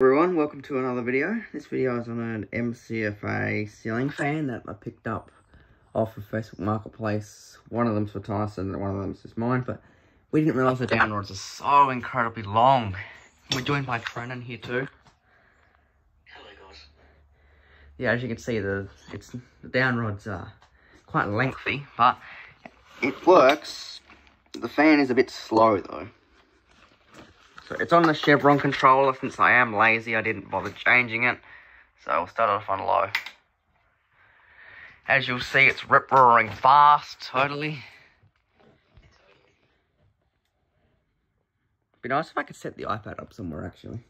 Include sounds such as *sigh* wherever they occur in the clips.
everyone, welcome to another video. This video is on an MCFA ceiling fan that I picked up off of Facebook Marketplace. One of them's for Tyson and one of them's just mine, but we didn't realise the down rods are so incredibly long. We're joined by Trenan here too. Hello guys. Yeah, as you can see, the it's the down rods are quite lengthy, but it works. The fan is a bit slow though. So it's on the chevron controller. Since I am lazy, I didn't bother changing it. So I'll start off on low. As you'll see, it's rip roaring fast, totally. Be nice if I could set the iPad up somewhere actually.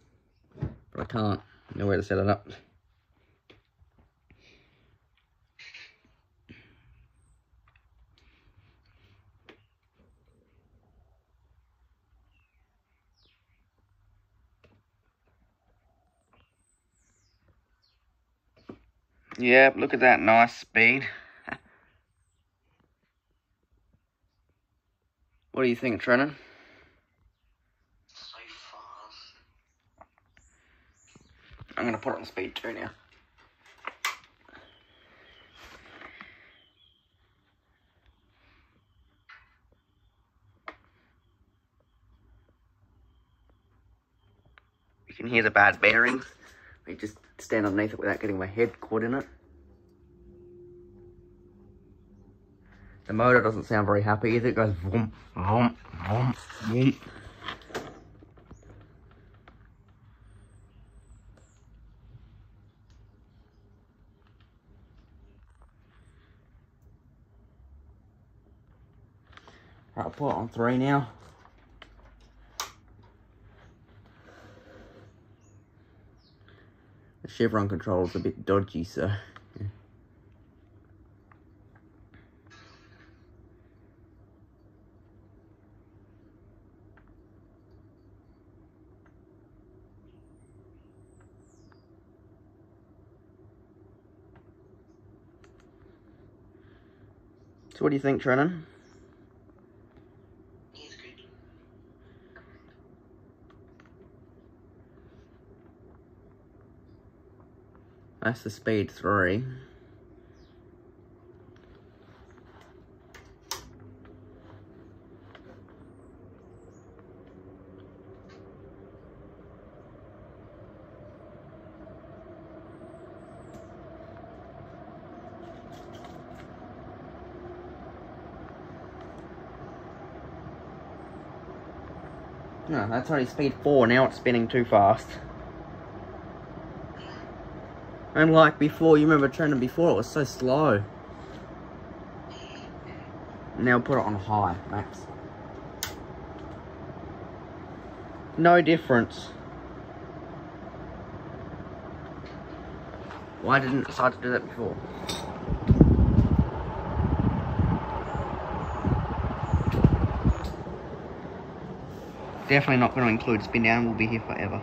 But I can't. Nowhere to set it up. Yep, look at that nice speed. *laughs* what do you think, Trenan? So fast. I'm gonna put it on speed two now. You can hear the bad bearings. I just stand underneath it without getting my head caught in it. The motor doesn't sound very happy either. It goes vroom, vroom, vroom, vroom. I'll put it on three now. The chevron control's a bit dodgy, so... So what do you think, Trenan? That's the speed three. Ah, no, that's only speed four. Now it's spinning too fast. And like before, you remember Trenan before, it was so slow. Now put it on high, max. No difference. Why didn't I decide to do that before? Definitely not going to include spin down, we'll be here forever.